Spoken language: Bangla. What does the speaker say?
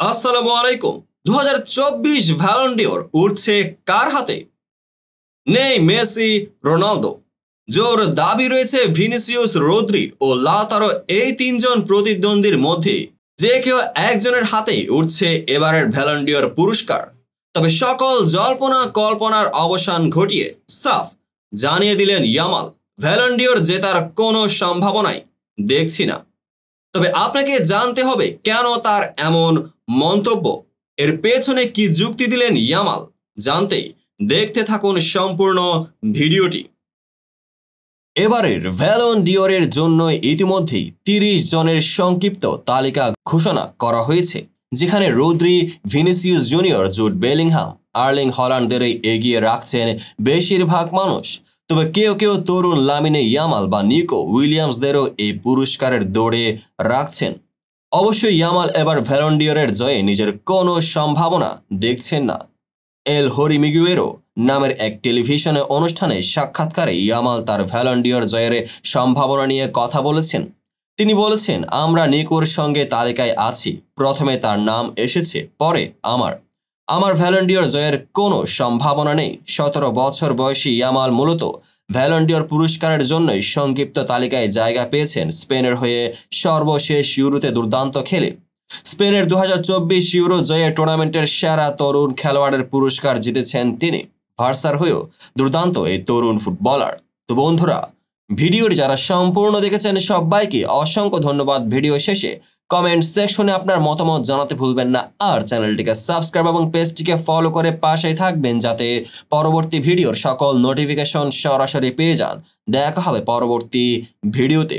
আসসালামু আলাইকুম। দু হাজার চব্বিশ ভ্যালন্ডিওর উঠছে কার হাতে? নেই মেসি, রোনালদো। জোর দাবি রয়েছে ভিনিসিয়াস রোদ্রি ও লাতারো এই তিনজন প্রতিদ্বন্দ্বীর মধ্যে। যে কেউ একজনের হাতেই উঠছে এবারের ভ্যালন্ডিওর পুরস্কার। তবে সকল জল্পনা কল্পনার অবসান ঘটিয়ে সাফ জানিয়ে দিলেন ইয়ামাল। ভ্যালন্ডিওর জেতার কোনো সম্ভাবনাই দেখছি না। তবে আপনাকে জানতে হবে কেন তার এমন মন্তব্য। এর পেছনে কি যুক্তি দিলেন ইয়ামাল? জানতেই দেখতে থাকুন সম্পূর্ণ ভিডিওটি। এবারের ভ্যালন ডিওরের জন্য ইতিমধ্যেই তিরিশ জনের সংক্ষিপ্ত তালিকা ঘোষণা করা হয়েছে, যেখানে Rodri Vinicius Junior, Jude Bellingham, Erling হল্যান্ডদেরই এগিয়ে রাখছেন বেশিরভাগ মানুষ। তবে কেউ কেউ তরুণ লামিনে ইয়ামাল বা নিকো উইলিয়ামসদেরও এই পুরস্কারের দৌড়ে রাখছেন। অবশ্যই ইয়ামাল এবার ভ্যালন্ডিয়রের জয়ে নিজের কোনো সম্ভাবনা দেখছেন না। এল হরিমিগুয়েরো নামের এক টেলিভিশনে অনুষ্ঠানে সাক্ষাৎকারে ইয়ামাল তার ভ্যালন্ডিয়র জয়ের সম্ভাবনা নিয়ে কথা বলেছেন। তিনি বলেছেন, আমরা নিকোর সঙ্গে তালিকায় আছি। প্রথমে তার নাম এসেছে, পরে আমার। আমার ভ্যালন্ডিয়র জয়ের কোনো সম্ভাবনা নেই। সতেরো বছর বয়সী ইয়ামাল মূলত ভ্যালন্ডিয়র পুরস্কারের জন্যই সংক্ষিপ্ত তালিকায় জায়গা পেয়েছেন স্পেনের হয়ে সর্বশেষ ইউরোতে দুর্দান্ত খেলে। স্পেনের দু হাজার চব্বিশ ইউরো জয়ে টুর্নামেন্টের সেরা তরুণ খেলোয়াড়ের পুরস্কার জিতেছেন তিনি। ভার্সার হয়েও দুর্দান্ত এই তরুণ ফুটবলার। তো বন্ধুরা, ভিডিওটি যারা সম্পূর্ণ দেখেছেন সবাইকে অসংখ্য ধন্যবাদ। ভিডিও শেষে কমেন্ট সেকশনে আপনার মতামত জানাতে ভুলবেন না। আর চ্যানেলটিকে সাবস্ক্রাইব এবং পেজটিকে ফলো করে পাশে থাকবেন যাতে পরবর্তী ভিডিওর সকল নোটিফিকেশন সরাসরি পেয়ে যান। দেখা হবে পরবর্তী ভিডিওতে।